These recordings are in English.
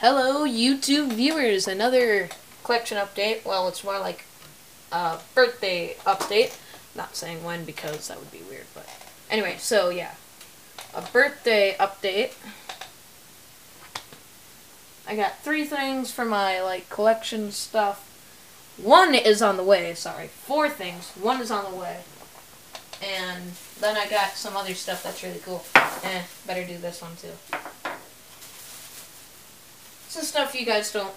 Hello, YouTube viewers. Another collection update. Well, it's more like a birthday update. Not saying when because that would be weird, but anyway, so yeah. A birthday update. I got three things for my like collection stuff. One is on the way, sorry. Four things. One is on the way. And then I got some other stuff that's really cool. Eh, better do this one too. Some stuff you guys don't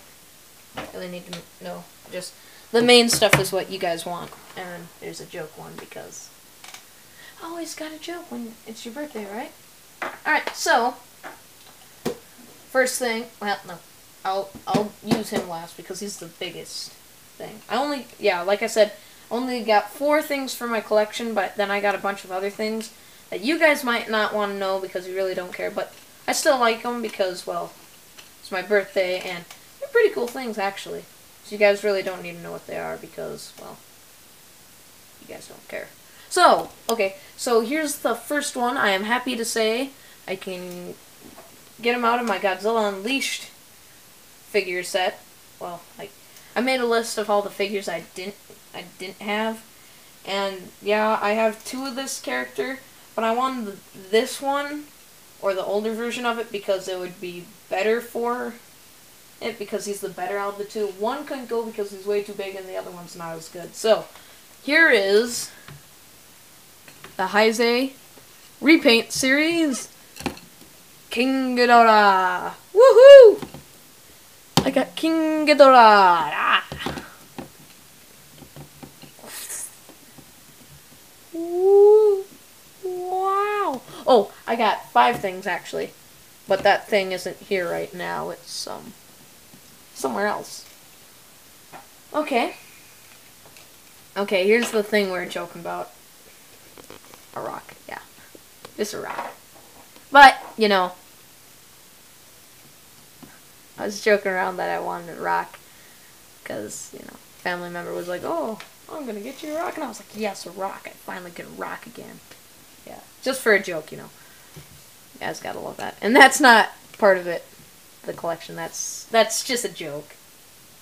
really need to know. Just the main stuff is what you guys want. And there's a joke one because I always got a joke when it's your birthday, right? Alright, so first thing well no. I'll I'll use him last because he's the biggest thing. I only yeah, like I said, only got four things for my collection, but then I got a bunch of other things that you guys might not want to know because you really don't care, but I still like them because, well, it's my birthday, and they're pretty cool things, actually. So you guys really don't need to know what they are because, well, you guys don't care. So, okay, so here's the first one. I am happy to say I can get him out of my Godzilla Unleashed figure set. Well, I, I made a list of all the figures I didn't I didn't have. And yeah, I have two of this character, but I wanted this one or the older version of it because it would be better for it because he's the better out of the two. One couldn't go because he's way too big and the other one's not as good. So, here is the Heisei repaint series King Ghidorah. Woohoo! I got King Ghidorah. Ah. Wow. Oh, I got five things actually. But that thing isn't here right now. It's um somewhere else. Okay. Okay, here's the thing we're joking about. A rock, yeah. Just a rock. But, you know, I was joking around that I wanted a rock because, you know, family member was like, "Oh, I'm gonna get you a rock," and I was like, "Yes, a rock! I finally get a rock again." Yeah, just for a joke, you know. You guys gotta love that, and that's not part of it, the collection. That's that's just a joke.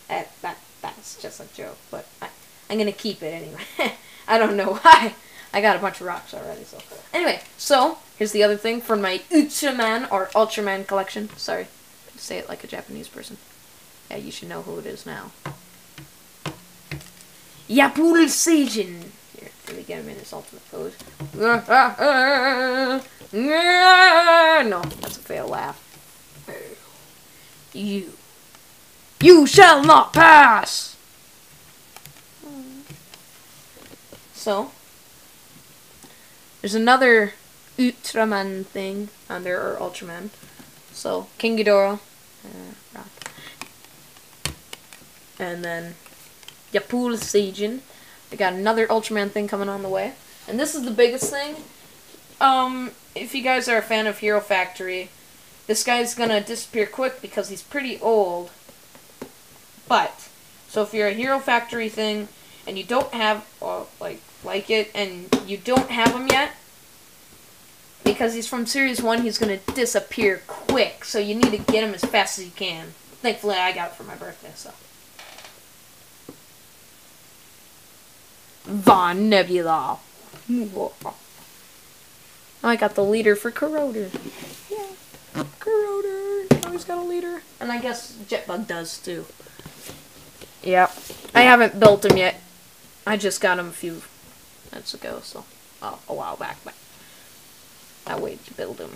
That that that's just a joke, but I, I'm gonna keep it anyway. I don't know why. I got a bunch of rocks already, so anyway. So here's the other thing from my Ultraman or Ultraman collection. Sorry, say it like a Japanese person. Yeah, you should know who it is now. Yapool Seijin. Here, let me get him in his ultimate pose. Ah, ah, ah, No, that's a fail laugh. You. You shall not pass! So, there's another Ultraman thing on there, or Ultraman. So, King Ghidorah. Uh, and then Yapool Seijin. They got another Ultraman thing coming on the way. And this is the biggest thing. Um, if you guys are a fan of Hero Factory, this guy's gonna disappear quick because he's pretty old. But, so if you're a Hero Factory thing, and you don't have, uh, like, like it, and you don't have him yet, because he's from Series 1, he's gonna disappear quick, so you need to get him as fast as you can. Thankfully, I got it for my birthday, so. Von Nebula. Oh, I got the leader for Corroder. Yeah. Corroder. Oh, Always got a leader. And I guess Jetbug does too. Yeah. I haven't built him yet. I just got him a few minutes ago, so oh, a while back, but I waited to build him.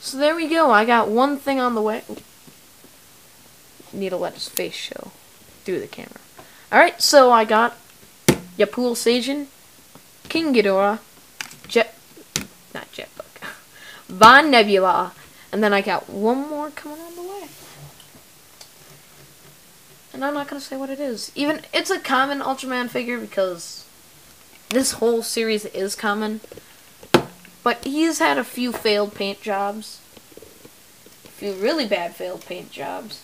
So there we go. I got one thing on the way. Need to let his face show through the camera. Alright, so I got Yapool Seijin, King Ghidorah, Jet, not Jetbug, Von Nebula, and then I got one more coming on the way. And I'm not gonna say what it is. Even it's a common Ultraman figure because this whole series is common. But he's had a few failed paint jobs. A few really bad failed paint jobs.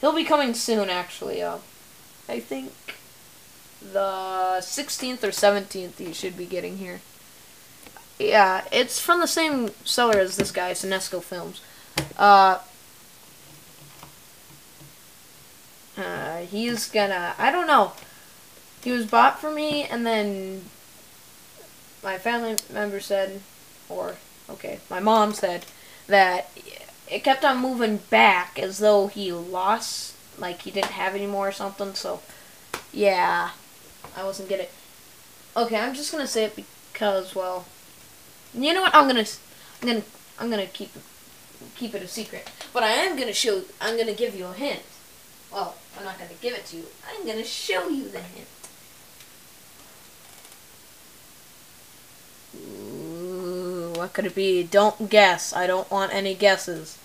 He'll be coming soon, actually. Uh, I think the 16th or 17th you should be getting here. Yeah, it's from the same seller as this guy, Sinesco Films. Uh, uh, he's gonna. I don't know. He was bought for me, and then my family member said, or okay, my mom said that it kept on moving back as though he lost, like he didn't have any more or something. So, yeah, I wasn't getting. Okay, I'm just gonna say it because, well, you know what? I'm gonna, I'm gonna, I'm gonna keep, keep it a secret. But I am gonna show. I'm gonna give you a hint. Well, I'm not gonna give it to you. I'm gonna show you the hint. Ooh, what could it be? Don't guess. I don't want any guesses.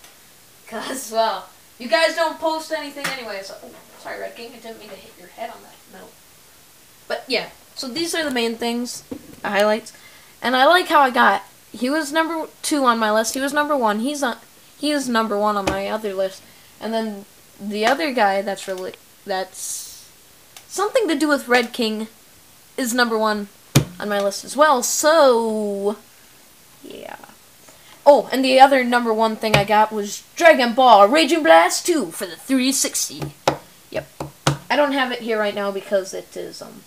Cause well, you guys don't post anything anyway. So, sorry, Red King. I didn't mean to hit your head on that note. But yeah, so these are the main things, the highlights, and I like how I got. He was number two on my list. He was number one. He's on. He is number one on my other list, and then the other guy that's really that's something to do with Red King is number one on my list as well. So yeah. Oh, and the other number one thing I got was Dragon Ball Raging Blast 2 for the 360. Yep. I don't have it here right now because it is um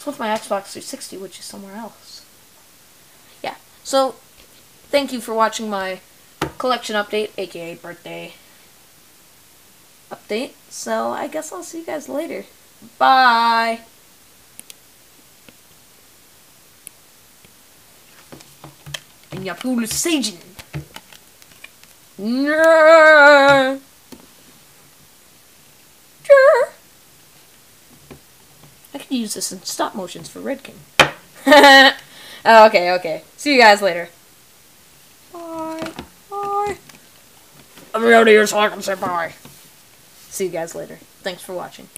it's with my Xbox 360, which is somewhere else. Yeah. So thank you for watching my collection update, aka birthday update. So I guess I'll see you guys later. Bye. And Yapool Sajin. No. I could use this in stop motions for Red King. oh, okay, okay. See you guys later. Bye. Bye. I'm out of here so I can say bye. See you guys later. Thanks for watching.